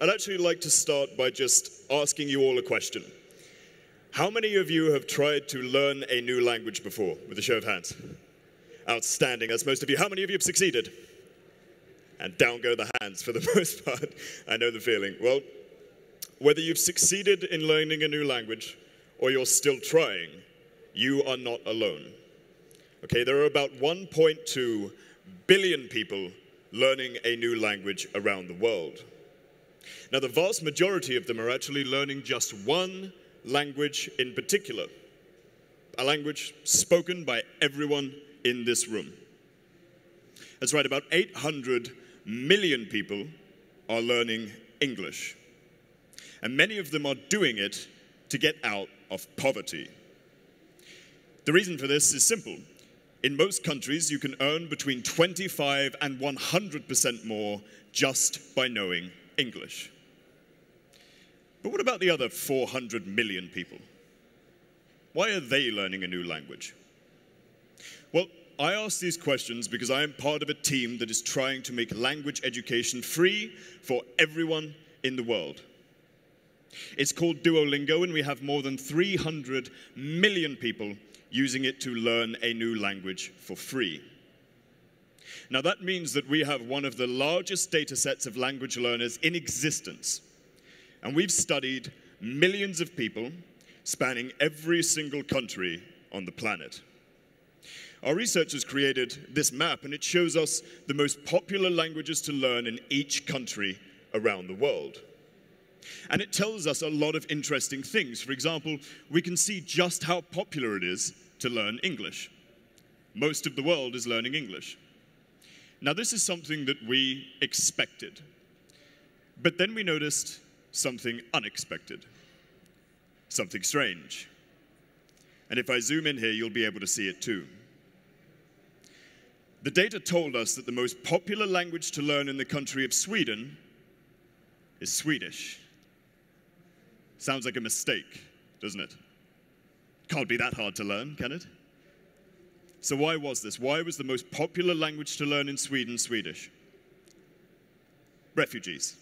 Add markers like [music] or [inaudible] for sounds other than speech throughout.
I'd actually like to start by just asking you all a question. How many of you have tried to learn a new language before, with a show of hands? Outstanding, that's most of you. How many of you have succeeded? And down go the hands for the [laughs] most part. I know the feeling. Well, whether you've succeeded in learning a new language or you're still trying, you are not alone. Okay, there are about 1.2 billion people learning a new language around the world. Now, the vast majority of them are actually learning just one language in particular, a language spoken by everyone in this room. That's right, about 800 million people are learning English. And many of them are doing it to get out of poverty. The reason for this is simple. In most countries, you can earn between 25 and 100% more just by knowing English. But what about the other 400 million people? Why are they learning a new language? Well, I ask these questions because I am part of a team that is trying to make language education free for everyone in the world. It's called Duolingo, and we have more than 300 million people using it to learn a new language for free. Now, that means that we have one of the largest data sets of language learners in existence. And we've studied millions of people spanning every single country on the planet. Our researchers created this map, and it shows us the most popular languages to learn in each country around the world. And it tells us a lot of interesting things. For example, we can see just how popular it is to learn English. Most of the world is learning English. Now, this is something that we expected. But then we noticed something unexpected, something strange. And if I zoom in here, you'll be able to see it too. The data told us that the most popular language to learn in the country of Sweden is Swedish. Sounds like a mistake, doesn't it? Can't be that hard to learn, can it? So, why was this? Why was the most popular language to learn in Sweden Swedish? Refugees.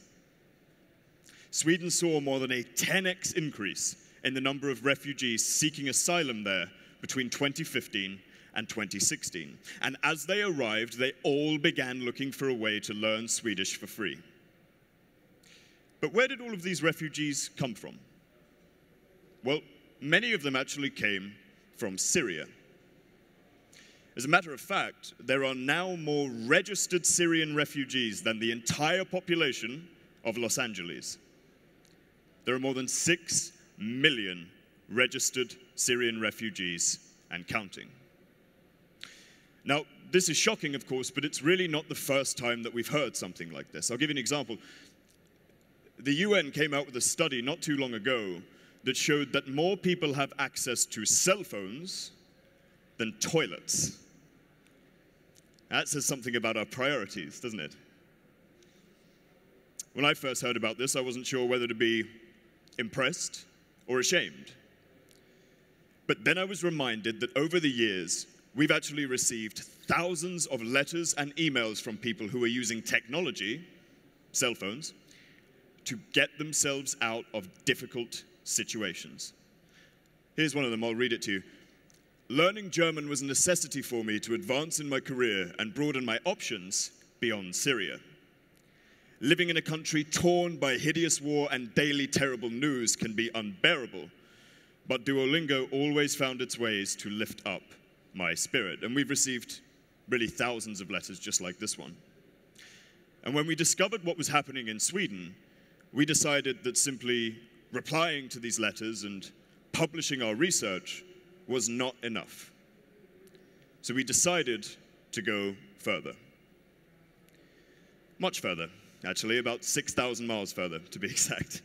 Sweden saw more than a 10x increase in the number of refugees seeking asylum there between 2015 and 2016. And as they arrived, they all began looking for a way to learn Swedish for free. But where did all of these refugees come from? Well, many of them actually came from Syria. As a matter of fact, there are now more registered Syrian refugees than the entire population of Los Angeles. There are more than 6 million registered Syrian refugees and counting. Now, this is shocking, of course, but it's really not the first time that we've heard something like this. I'll give you an example. The UN came out with a study not too long ago that showed that more people have access to cell phones than toilets. That says something about our priorities, doesn't it? When I first heard about this, I wasn't sure whether to be impressed or ashamed. But then I was reminded that over the years, we've actually received thousands of letters and emails from people who are using technology, cell phones, to get themselves out of difficult situations. Here's one of them, I'll read it to you. Learning German was a necessity for me to advance in my career and broaden my options beyond Syria. Living in a country torn by hideous war and daily terrible news can be unbearable, but Duolingo always found its ways to lift up my spirit. And we've received really thousands of letters just like this one. And when we discovered what was happening in Sweden, we decided that simply replying to these letters and publishing our research was not enough. So we decided to go further. Much further, actually, about 6,000 miles further to be [laughs] exact.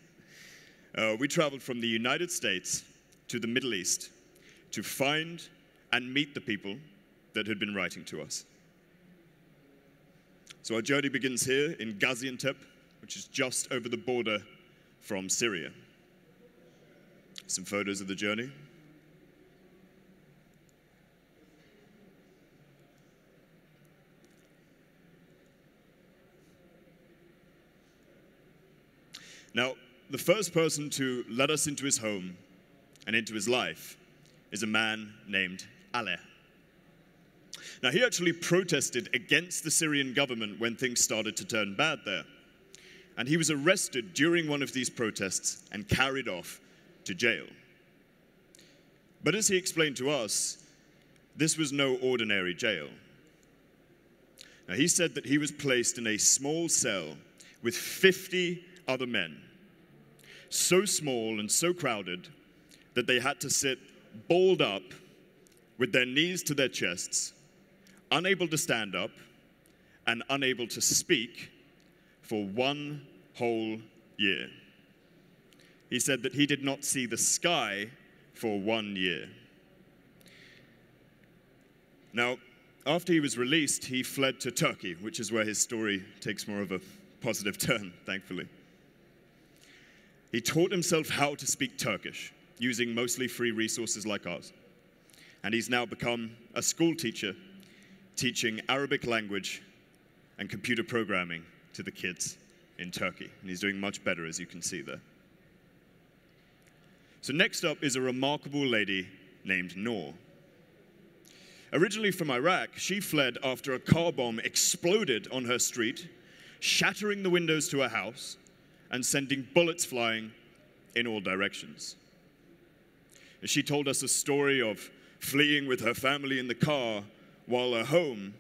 Uh, we traveled from the United States to the Middle East to find and meet the people that had been writing to us. So our journey begins here in Gaziantep, which is just over the border from Syria. Some photos of the journey. Now, the first person to let us into his home and into his life is a man named Ale. Now, he actually protested against the Syrian government when things started to turn bad there. And he was arrested during one of these protests and carried off to jail. But as he explained to us, this was no ordinary jail. Now, he said that he was placed in a small cell with 50 other men, so small and so crowded that they had to sit balled up with their knees to their chests, unable to stand up, and unable to speak for one whole year. He said that he did not see the sky for one year. Now, after he was released, he fled to Turkey, which is where his story takes more of a positive [laughs] turn, thankfully. He taught himself how to speak Turkish using mostly free resources like ours. And he's now become a school teacher teaching Arabic language and computer programming to the kids in Turkey. And he's doing much better, as you can see there. So, next up is a remarkable lady named Noor. Originally from Iraq, she fled after a car bomb exploded on her street, shattering the windows to her house and sending bullets flying in all directions. She told us a story of fleeing with her family in the car while her home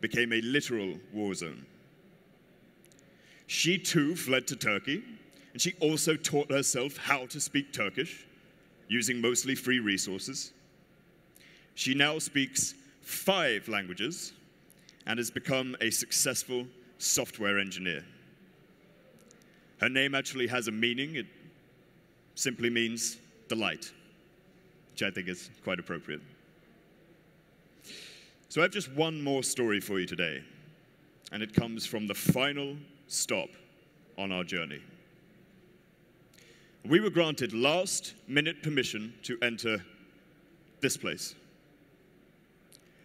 became a literal war zone. She too fled to Turkey, and she also taught herself how to speak Turkish using mostly free resources. She now speaks five languages and has become a successful software engineer. Her name actually has a meaning. It simply means delight, which I think is quite appropriate. So I have just one more story for you today, and it comes from the final stop on our journey. We were granted last minute permission to enter this place.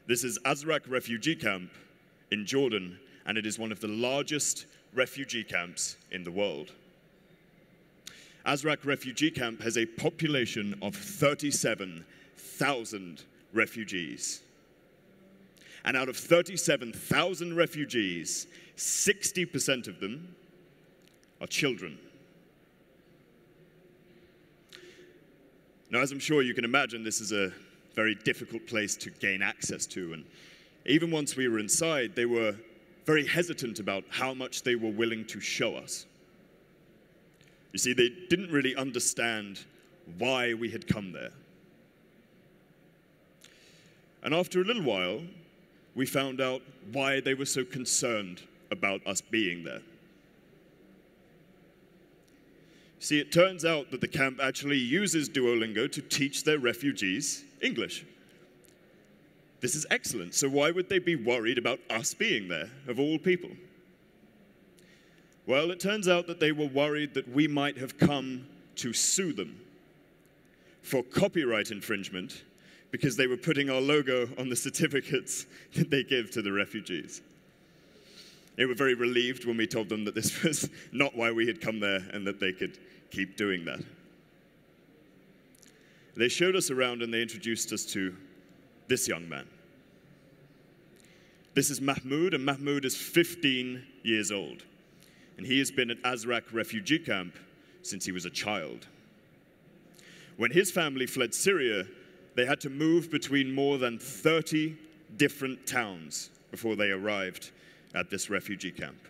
This is Azraq Refugee Camp in Jordan, and it is one of the largest refugee camps in the world. Azraq Refugee Camp has a population of 37,000 refugees. And out of 37,000 refugees, 60% of them are children. Now, as I'm sure you can imagine, this is a very difficult place to gain access to. And even once we were inside, they were very hesitant about how much they were willing to show us. You see, they didn't really understand why we had come there. And after a little while, we found out why they were so concerned about us being there. See, it turns out that the camp actually uses Duolingo to teach their refugees English. This is excellent, so why would they be worried about us being there, of all people? Well, it turns out that they were worried that we might have come to sue them for copyright infringement because they were putting our logo on the certificates [laughs] that they give to the refugees. They were very relieved when we told them that this [laughs] was not why we had come there and that they could keep doing that. They showed us around and they introduced us to this young man. This is Mahmoud, and Mahmoud is 15 years old. And he has been at Azraq refugee camp since he was a child. When his family fled Syria, they had to move between more than 30 different towns before they arrived at this refugee camp.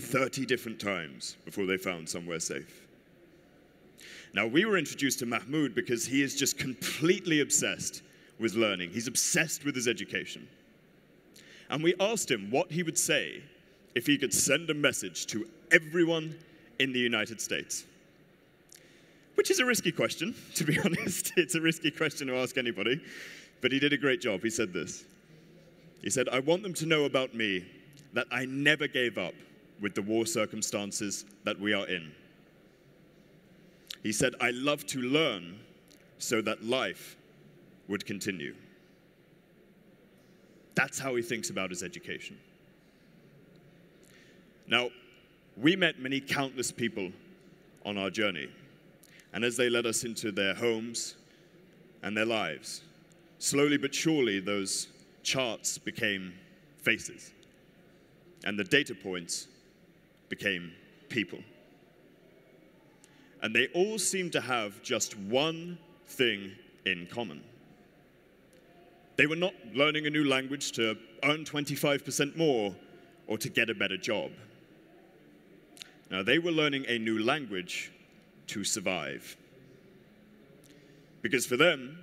30 different times before they found somewhere safe. Now, we were introduced to Mahmoud because he is just completely obsessed with learning. He's obsessed with his education. And we asked him what he would say if he could send a message to everyone in the United States. Which is a risky question, [laughs] to be honest. It's a risky question to ask anybody. But he did a great job. He said this He said, I want them to know about me that I never gave up with the war circumstances that we are in. He said, I love to learn so that life would continue. That's how he thinks about his education. Now, we met many countless people on our journey. And as they led us into their homes and their lives, slowly but surely those charts became faces. And the data points became people. And they all seemed to have just one thing in common. They were not learning a new language to earn 25% more or to get a better job. Now, they were learning a new language to survive. Because for them,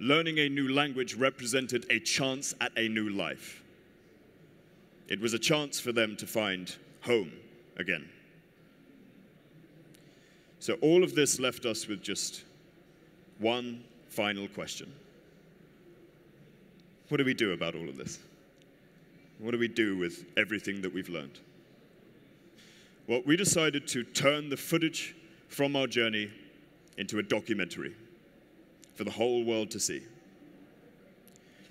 learning a new language represented a chance at a new life. It was a chance for them to find home again. So, all of this left us with just one final question What do we do about all of this? What do we do with everything that we've learned? Well, we decided to turn the footage from our journey into a documentary for the whole world to see.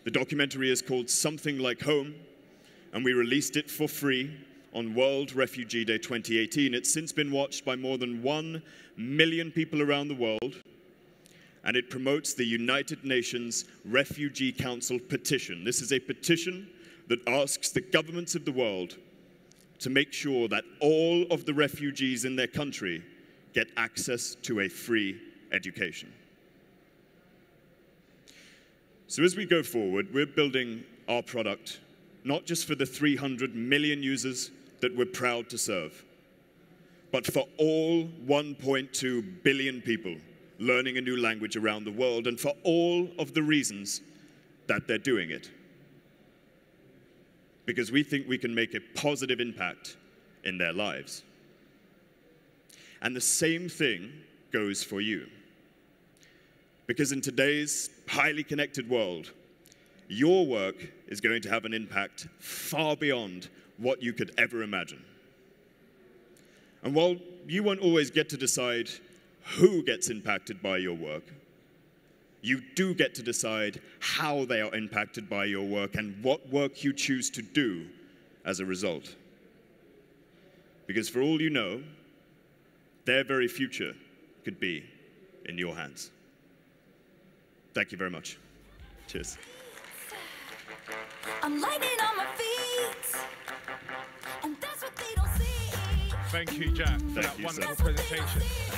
The documentary is called Something Like Home, and we released it for free on World Refugee Day 2018. It's since been watched by more than 1 million people around the world, and it promotes the United Nations Refugee Council petition. This is a petition that asks the governments of the world to make sure that all of the refugees in their country get access to a free education. So, as we go forward, we're building our product not just for the 300 million users that we're proud to serve, but for all 1.2 billion people learning a new language around the world and for all of the reasons that they're doing it. Because we think we can make a positive impact in their lives. And the same thing goes for you. Because in today's highly connected world, your work is going to have an impact far beyond what you could ever imagine. And while you won't always get to decide who gets impacted by your work, you do get to decide how they are impacted by your work and what work you choose to do as a result. Because for all you know, their very future could be in your hands. Thank you very much. Cheers. I'm lighting on my feet. And that's what they don't see. Thank you, Jack, for Thank that you, wonderful sir. presentation.